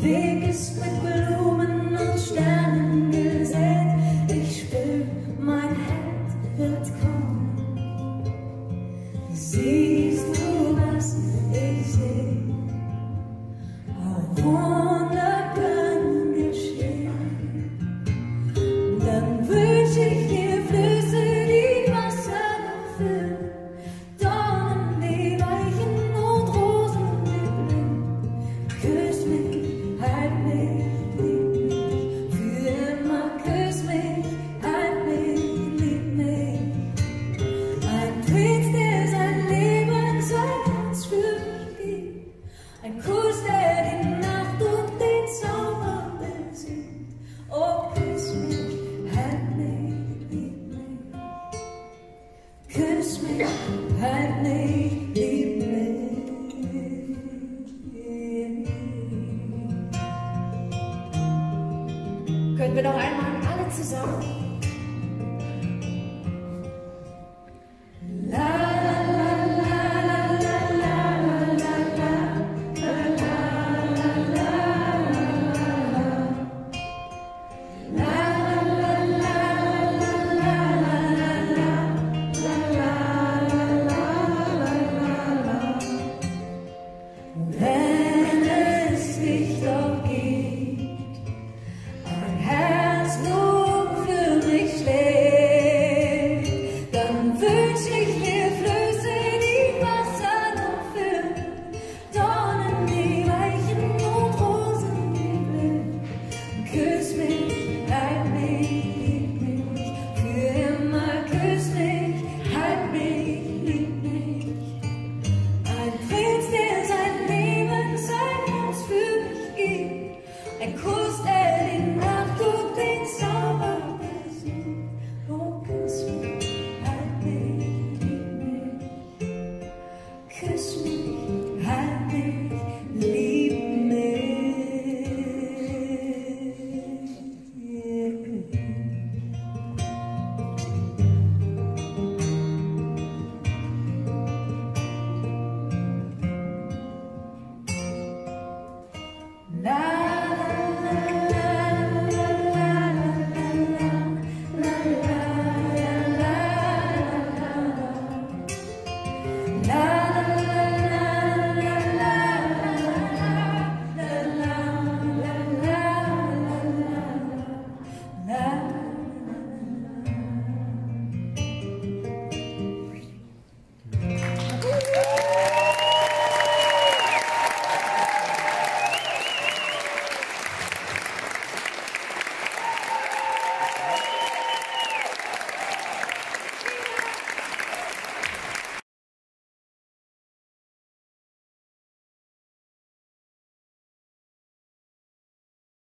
Weg ist mit Blumen und Sternen gesät. Ich spür, mein Held wird kommen. Siehst du, Können wir noch einmal alle zusammen?